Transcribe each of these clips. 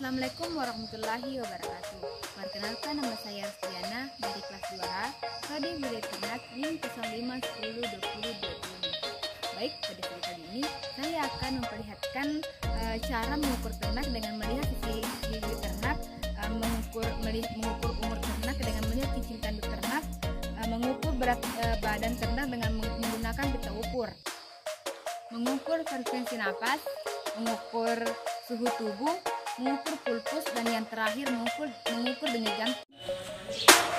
Assalamualaikum warahmatullahi wabarakatuh. Perkenalkan nama saya Rustiana dari kelas 2A, Prodi Budaya Ternak NIM 05102020. Baik, pada sore kali ini saya akan memperlihatkan uh, cara mengukur ternak dengan melihat sisi gigi ternak, uh, mengukur melihat, mengukur umur ternak dengan melihat cincin tanduk ternak, uh, mengukur berat uh, badan ternak dengan menggunakan pita ukur, mengukur frekuensi napas, mengukur suhu tubuh, mengukur pulpus, dan yang terakhir mengukur mengukur denyut jantung.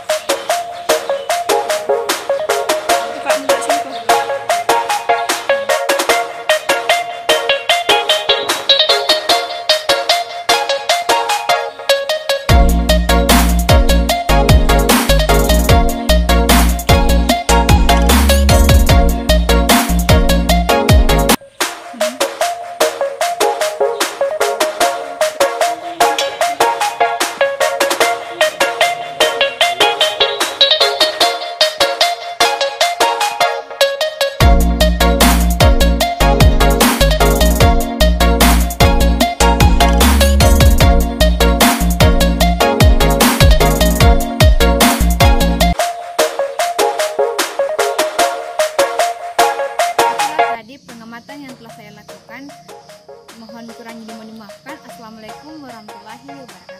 Pengamatan yang telah saya lakukan. Mohon kurang dimohon dimaafkan. Assalamualaikum warahmatullahi wabarakatuh.